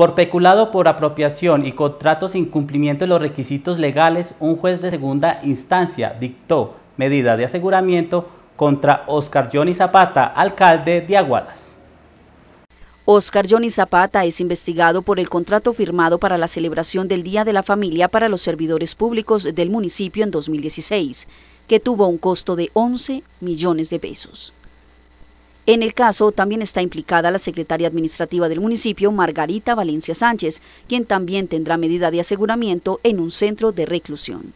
Por peculado por apropiación y contratos sin cumplimiento de los requisitos legales, un juez de segunda instancia dictó medida de aseguramiento contra Oscar Johnny Zapata, alcalde de Aguadas. Oscar Johnny Zapata es investigado por el contrato firmado para la celebración del Día de la Familia para los servidores públicos del municipio en 2016, que tuvo un costo de 11 millones de pesos. En el caso también está implicada la secretaria administrativa del municipio, Margarita Valencia Sánchez, quien también tendrá medida de aseguramiento en un centro de reclusión.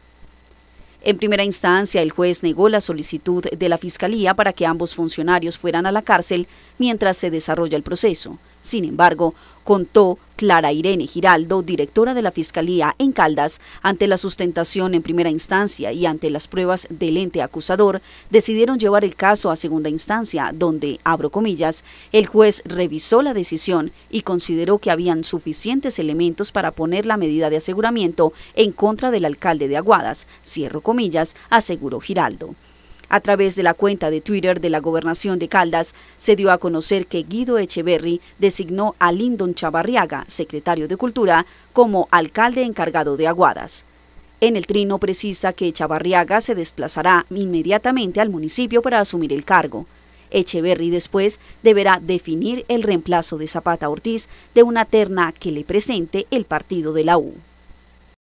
En primera instancia, el juez negó la solicitud de la Fiscalía para que ambos funcionarios fueran a la cárcel mientras se desarrolla el proceso. Sin embargo, contó Clara Irene Giraldo, directora de la Fiscalía en Caldas, ante la sustentación en primera instancia y ante las pruebas del ente acusador, decidieron llevar el caso a segunda instancia, donde, abro comillas, el juez revisó la decisión y consideró que habían suficientes elementos para poner la medida de aseguramiento en contra del alcalde de Aguadas, cierro comillas, aseguró Giraldo. A través de la cuenta de Twitter de la Gobernación de Caldas, se dio a conocer que Guido Echeverry designó a Lindon Chavarriaga, secretario de Cultura, como alcalde encargado de Aguadas. En el trino precisa que Chavarriaga se desplazará inmediatamente al municipio para asumir el cargo. Echeverry después deberá definir el reemplazo de Zapata Ortiz de una terna que le presente el partido de la U.